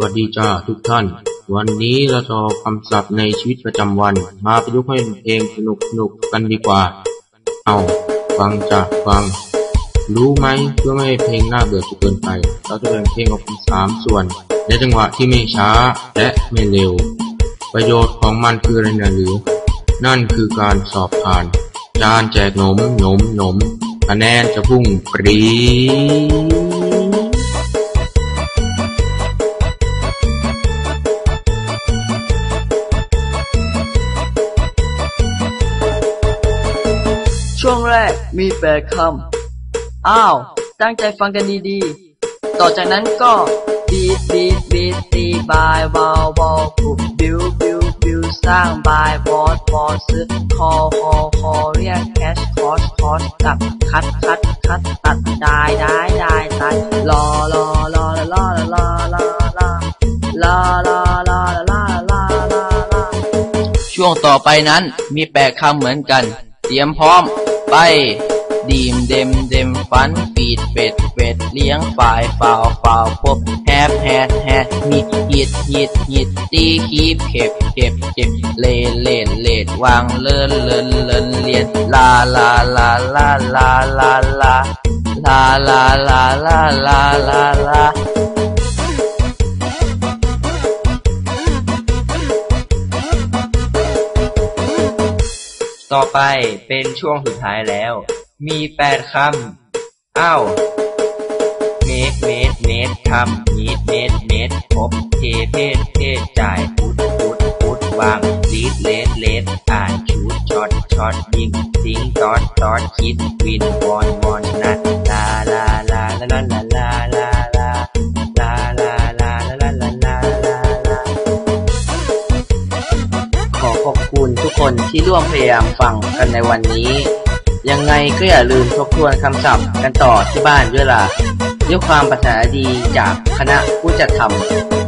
สวัสดีจ้าทุกท่าน วันนี้เราจะคำศัพท์ในชีวิตประจำวัน มาประยุกต์ให้เพลงสนุกสนุกๆกันดีกว่า เอาฟังจ้ะฟัง รู้ไหมเพื่อไม่ให้เพลงน่าเบื่อจนเกินไป เราจะแบ่งเพลงออกเป็นสามส่วนในจังหวะที่ไม่ช้าและไม่เร็ว ประโยชน์ของมันคืออะไรนะหรือ นั่นคือการสอบผ่านจานแจกหนมหนมหนมคะแนนจะพุ่งปรี๊ ช่วงแรกมีแปดคำ อ้าว ตั้งใจฟังกันดีๆ ต่อจากนั้นก็บีดบีดบีดตีบายวาววาวปุบบิวบิวบิวสร้างบายวอดวอดซื้อคอคอคอเรียกแคชคอสคอสกับคัดคัดคัดตัดได้ได้ได้ตายรอรอรอรอรอรอรอรอรอรอรอรอรอรอรอช่วงต่อไปนั้นมีแปดคำเหมือนกัน เตรียมพร้อม ไป ดีมเดมเดมฟันฟีดเป็ดเป็ดเลี้ยงฝ่ายฝ่าวฝ่าวพบแฮบแฮดแฮดมีฮิดฮิดฮิดตีคีบเข็บเข็บเข็บเลนเลเลดวางเลินเลินเลินเลียนลาลาลาลาลาลาลาลาลาลาลาลาลา ต่อไปเป็นช่วงสุดท้ายแล้ว มีแปดคำ อ้าว เมตรเมตรเมตรคำมีดเมตรเมตรพบเทเพศเพศจ่ายพุทพุทพุทวางลีดเลดเลดอ่านชูดช็อตช็อตยิงสิงตอดตอดคิดวินวอนวอนนัดลาลาลาลาลา คนที่ร่วมพยายามฟังกันในวันนี้ ยังไงก็อย่าลืมทบทวนคำศัพท์กันต่อที่บ้านด้วยล่ะด้วยความปรารถนาดีจากคณะผู้จัดทำ